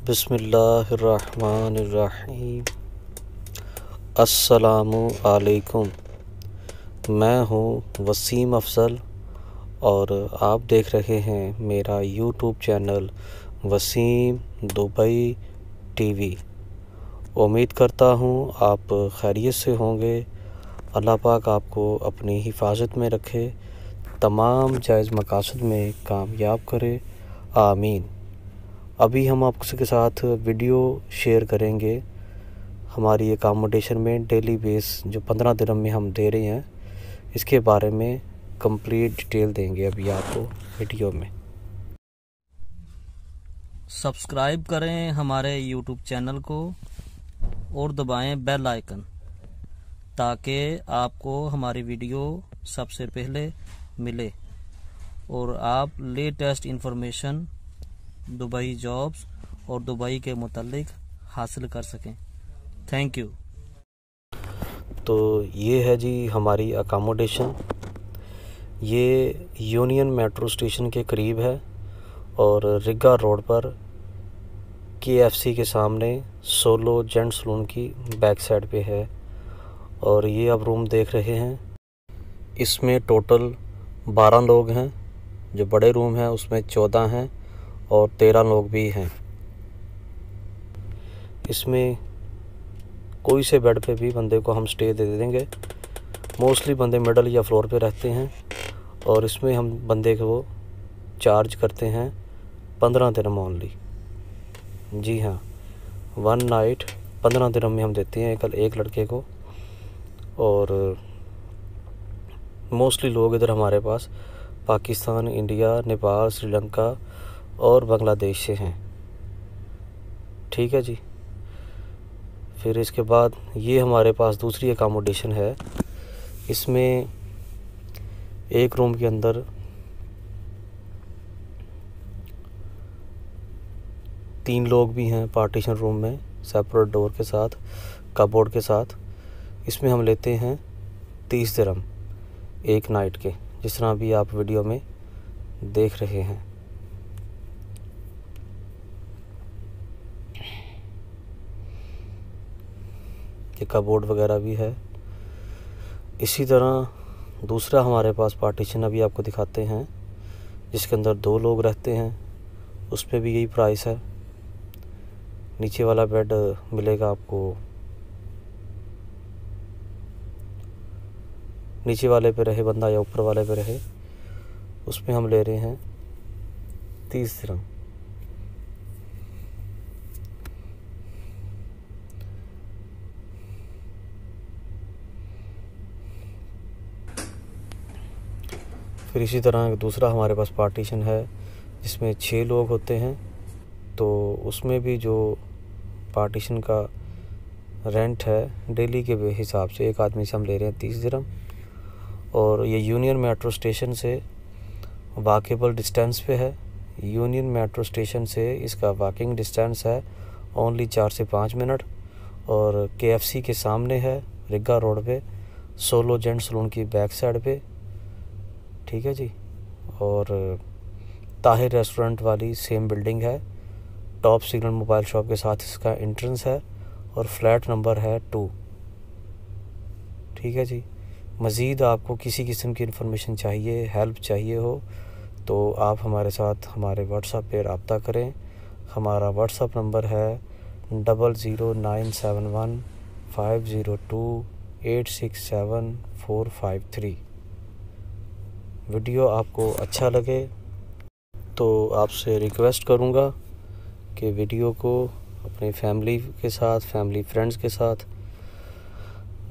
बिसमीम असलकुम मैं हूँ वसीम अफज़ल और आप देख रहे हैं मेरा YouTube channel Waseem Dubai TV. उम्मीद करता हूँ आप खैरियत से होंगे। अल्लाह पाक आपको अपनी हिफाजत में रखे, तमाम जायज़ मकासद में कामयाब करे। आमीन। अभी हम आपके साथ वीडियो शेयर करेंगे हमारी अकामोडेशन में डेली बेस जो पंद्रह दिन में हम दे रहे हैं, इसके बारे में कंप्लीट डिटेल देंगे अभी आपको वीडियो में। सब्सक्राइब करें हमारे यूट्यूब चैनल को और दबाएँ बेल आइकन ताकि आपको हमारी वीडियो सबसे पहले मिले और आप लेटेस्ट इंफॉर्मेशन दुबई जॉब्स और दुबई के मुतलिक हासिल कर सकें। थैंक यू तो ये है जी हमारी अकामोडेशन ये यूनियन मेट्रो स्टेशन के करीब है और रिगा रोड पर के के सामने सोलो जेंट सलून की बैक साइड पे है और ये अब रूम देख रहे हैं। इसमें टोटल बारह लोग हैं, जो बड़े रूम हैं, उसमें चौदह हैं। और तेरह लोग भी हैं। इसमें कोई से बेड पे भी बंदे को हम स्टे दे देंगे। मोस्टली बंदे मिडल या फ्लोर पे रहते हैं और इसमें हम बंदे को चार्ज करते हैं पंद्रह दिन ओनली जी हाँ वन नाइट पंद्रह दिन में हम देते हैं कल एक लड़के को और मोस्टली लोग इधर हमारे पास पाकिस्तान, इंडिया, नेपाल, श्रीलंका और बांग्लादेश से हैं। ठीक है जी। फिर इसके बाद ये हमारे पास दूसरी अकामोडेशन है। इसमें एक रूम के अंदर तीन लोग भी हैं पार्टीशन रूम में सेपरेट डोर के साथ कबोर्ड के साथ। इसमें हम लेते हैं तीस दरम एक नाइट के, जिस तरह भी आप वीडियो में देख रहे हैं। ये कबोर्ड वगैरह भी है। इसी तरह दूसरा हमारे पास पार्टीशन अभी आपको दिखाते हैं, जिसके अंदर दो लोग रहते हैं, उस पर भी यही प्राइस है। नीचे वाला बेड मिलेगा आपको। नीचे वाले पे रहे बंदा या ऊपर वाले पे रहे उसमें हम ले रहे हैं तीस फिर इसी तरह दूसरा हमारे पास पार्टीशन है, जिसमें छः लोग होते हैं। तो उसमें भी जो पार्टीशन का रेंट है डेली के हिसाब से एक आदमी से हम ले रहे हैं तीस दिरम और ये यूनियन मेट्रो स्टेशन से वाकेबल डिस्टेंस पे है। यूनियन मेट्रो स्टेशन से इसका वॉकिंग डिस्टेंस है ओनली चार से पाँच मिनट और के के सामने है रिगा रोड पे सोलो जेंट सलून की बैक साइड पे। ठीक है जी। और ताहिर रेस्टोरेंट वाली सेम बिल्डिंग है। टॉप सिग्नल मोबाइल शॉप के साथ इसका एंट्रेंस है और फ्लैट नंबर है टू। ठीक है जी। मज़ीद आपको किसी किस्म की इन्फॉर्मेशन चाहिए, हेल्प चाहिए हो तो आप हमारे साथ हमारे व्हाट्सएप पे रबता करें। हमारा व्हाट्सएप नंबर है double zero nine seven one five zero two eight six seven four five three video आपको अच्छा लगे तो आपसे रिक्वेस्ट करूँगा कि वीडियो को अपनी फैमिली के साथ, फैमिली फ्रेंड्स के साथ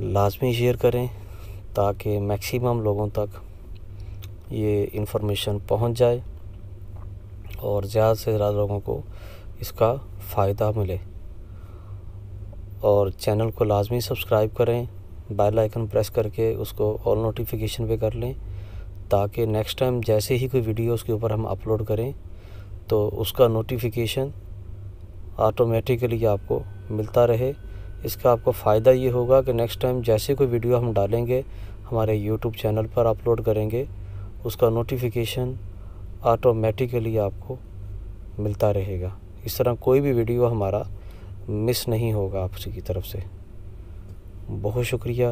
लाजमी शेयर करें ताकि मैक्सिमम लोगों तक ये इन्फॉर्मेशन पहुँच जाए और ज़्यादा से ज़्यादा लोगों को इसका फ़ायदा मिले। और चैनल को लाजमी सब्सक्राइब करें, बेल आइकन प्रेस करके उसको ऑल नोटिफिकेशन पे कर लें ताकि नेक्स्ट टाइम जैसे ही कोई वीडियो उसके ऊपर हम अपलोड करें तो उसका नोटिफिकेशन ऑटोमेटिकली आपको मिलता रहे। इसका आपको फ़ायदा ये होगा कि नेक्स्ट टाइम जैसे कोई वीडियो हम डालेंगे, हमारे यूट्यूब चैनल पर अपलोड करेंगे, उसका नोटिफिकेशन ऑटोमेटिकली आपको मिलता रहेगा। इस तरह कोई भी वीडियो हमारा मिस नहीं होगा आपकी तरफ़ से। बहुत शुक्रिया।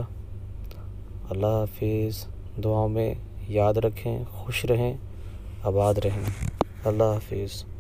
अल्लाह हाफिज़। दुआओं में याद रखें खुश रहें आबाद रहें। अल्लाह हाफिज़।